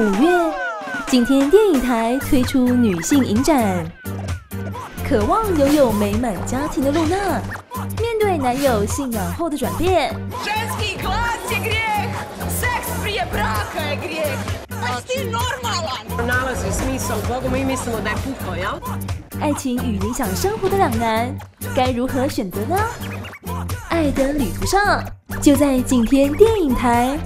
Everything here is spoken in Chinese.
五月景天电影台推出女性影展渴望拥有美满家庭的露娜面对男友信仰后的转变。爱情与理想生活的两难该如何选择呢？爱的旅途上就在景天电影台。